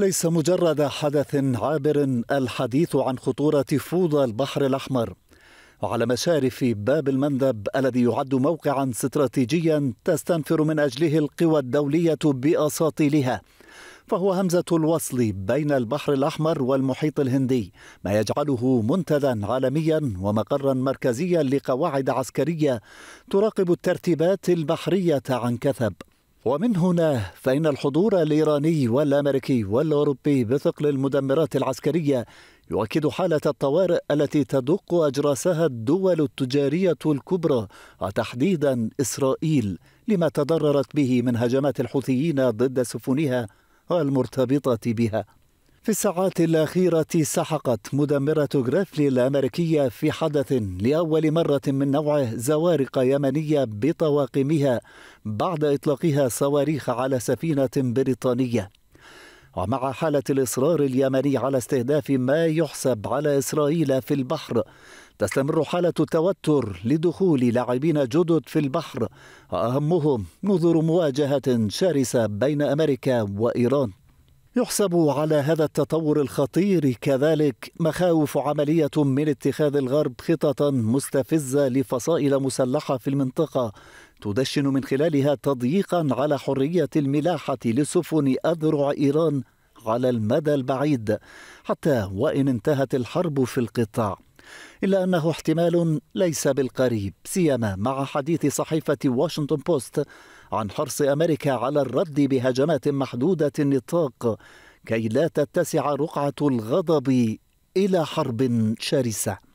ليس مجرد حدث عابر الحديث عن خطورة فوضى البحر الأحمر. وعلى مشارف باب المندب الذي يعد موقعا استراتيجيا تستنفر من أجله القوى الدولية بأساطيلها فهو همزة الوصل بين البحر الأحمر والمحيط الهندي ما يجعله منتدى عالميا ومقرا مركزيا لقواعد عسكرية تراقب الترتيبات البحرية عن كثب. ومن هنا فإن الحضور الإيراني والأمريكي والأوروبي بثقل المدمرات العسكرية يؤكد حالة الطوارئ التي تدق أجراسها الدول التجارية الكبرى وتحديدا إسرائيل لما تضررت به من هجمات الحوثيين ضد سفنها المرتبطة بها. في الساعات الأخيرة سحقت مدمرة غريفلي الأمريكية في حدث لأول مرة من نوعه زوارق يمنية بطواقمها بعد إطلاقها صواريخ على سفينة بريطانية. ومع حالة الإصرار اليمني على استهداف ما يحسب على إسرائيل في البحر تستمر حالة التوتر لدخول لاعبين جدد في البحر وأهمهم نظر مواجهة شرسة بين أمريكا وإيران. يحسب على هذا التطور الخطير كذلك مخاوف عملية من اتخاذ الغرب خططا مستفزة لفصائل مسلحة في المنطقة تدشن من خلالها تضييقا على حرية الملاحة لسفن أذرع إيران على المدى البعيد حتى وإن انتهت الحرب في القطاع. إلا أنه احتمال ليس بالقريب سيما مع حديث صحيفة واشنطن بوست عن حرص أمريكا على الرد بهجمات محدودة النطاق كي لا تتسع رقعة الغضب إلى حرب شرسة.